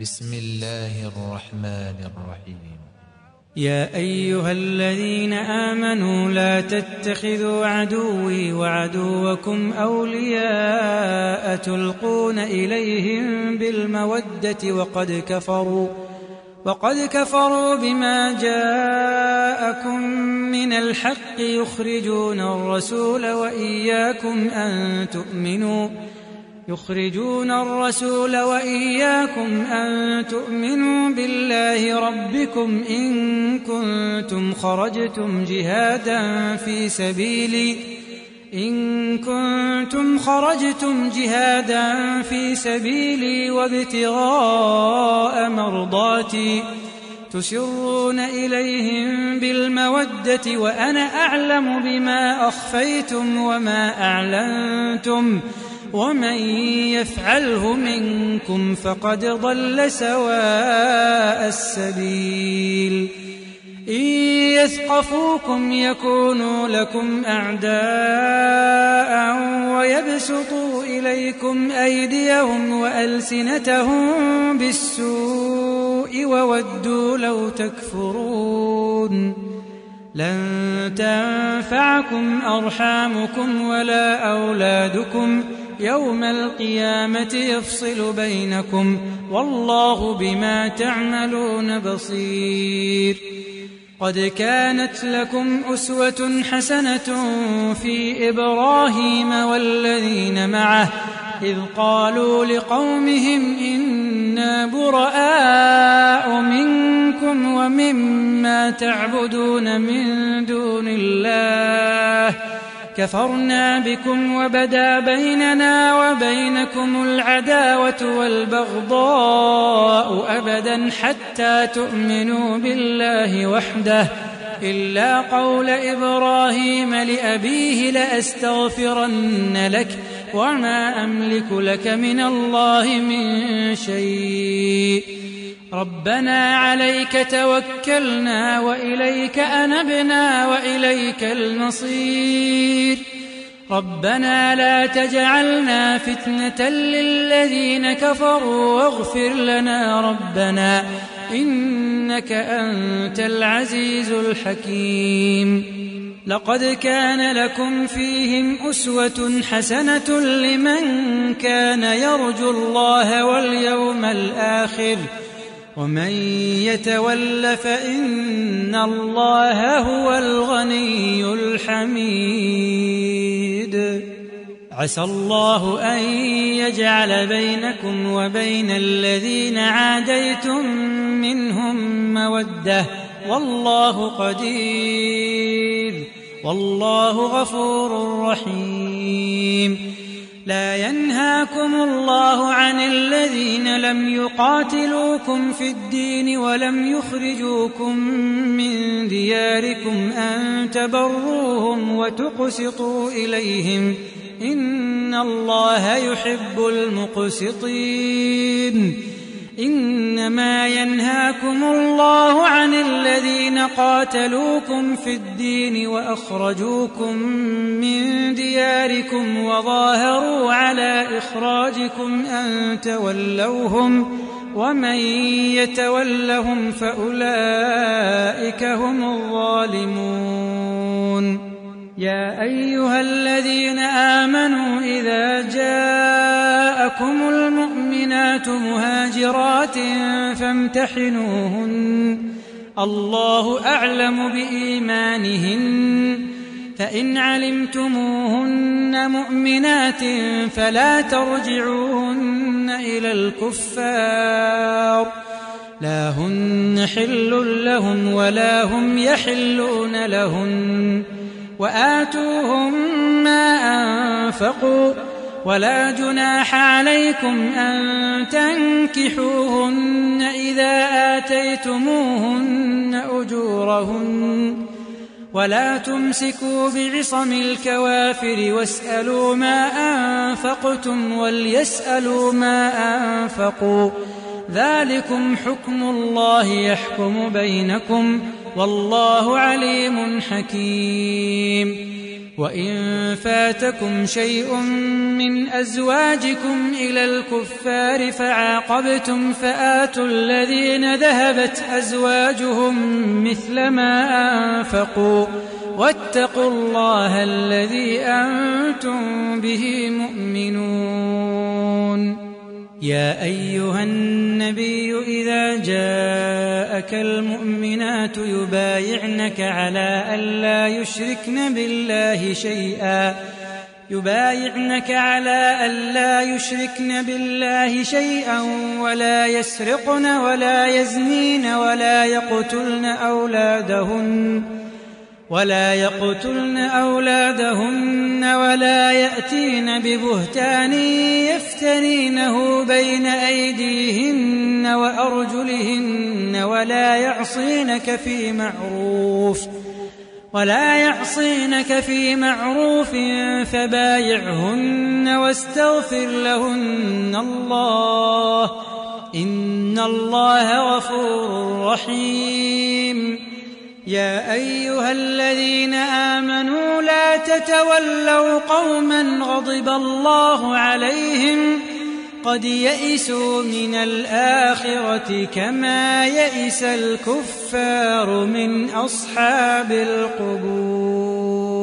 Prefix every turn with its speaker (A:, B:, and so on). A: بسم الله الرحمن الرحيم يا أيها الذين آمنوا لا تتخذوا عدوي وعدوكم أولياء تلقون إليهم بالمودة وقد كفروا وقد كفروا بما جاءكم من الحق يخرجون الرسول وإياكم أن تؤمنوا يخرجون الرسول وإياكم أن تؤمنوا بالله ربكم إن كنتم خرجتم جهادا في سبيلي إن كنتم خرجتم جهادا في سبيلي وابتغاء مرضاتي تسرون إليهم بالمودة وأنا أعلم بما أخفيتم وما أعلنتم ۖ ومن يفعله منكم فقد ضل سواء السبيل إن يثقفوكم يكونوا لكم أعداء ويبسطوا إليكم أيديهم وألسنتهم بالسوء وودوا لو تكفرون لن تنفعكم أرحامكم ولا أولادكم ۖ يوم القيامة يفصل بينكم والله بما تعملون بصير قد كانت لكم أسوة حسنة في إبراهيم والذين معه إذ قالوا لقومهم إنا براء منكم ومما تعبدون من دون الله كفرنا بكم وبدا بيننا وبينكم العداوة والبغضاء أبدا حتى تؤمنوا بالله وحده إلا قول إبراهيم لأبيه لأستغفرن لك وما أملك لك من الله من شيء ربنا عليك توكلنا وإليك أنبنا وإليك المصير ربنا لا تجعلنا فتنة للذين كفروا واغفر لنا ربنا إنك أنت العزيز الحكيم لقد كان لكم فيهم أسوة حسنة لمن كان يرجو الله واليوم الآخر ۖ ومن يتول فإن الله هو الغني الحميد عسى الله أن يجعل بينكم وبين الذين عاديتم منهم مودة والله قدير والله غفور رحيم لا ينهاكم الله عن الذين لم يقاتلوكم في الدين ولم يخرجوكم من دياركم أن تبروهم وتقسطوا إليهم إن الله يحب المقسطين إنما ينهاكم الله عن الذين قاتلوكم في الدين وأخرجوكم من دياركم وظاهروا على إخراجكم أن تولوهم ومن يتولهم فأولئك هم الظالمون يا أيها الذين آمنوا إذا جاءكم خيرات فامتحنوهن الله أعلم بإيمانهن فإن علمتموهن مؤمنات فلا ترجعوهن إلى الكفار لا هن حل لهم ولا هم يحلون لهن وآتوهم ما أنفقوا ولا جناح عليكم أن تنكحوهن إذا آتيتموهن أجورهن ولا تمسكوا بعصم الكوافر واسألوا ما أنفقتم وليسألوا ما أنفقوا ذلكم حكم الله يحكم بينكم والله عليم حكيم وإن فاتكم شيء من أزواجكم إلى الكفار فعاقبتم فآتوا الذين ذهبت أزواجهم مثل ما أنفقوا واتقوا الله الذي أنتم به مؤمنون يا أيها النبي إذا جاءك المؤمنات يبايعنك على ألا يشركن بالله شيئا يبايعنك على ألا يشركن بالله شيئا ولا يسرقن ولا يزنين ولا يقتلن أولادهن ولا يقتلن أولادهن ولا يأتين ببهتان يفترينه بين أيديهن وأرجلهن ولا يعصينك في معروف ولا يعصينك في معروف فبايعهن واستغفر لهن الله إن الله غفور رحيم يا أيها الذين آمنوا لا تتولوا قوما غضب الله عليهم قد يئسوا من الآخرة كما يئس الكفار من أصحاب القبور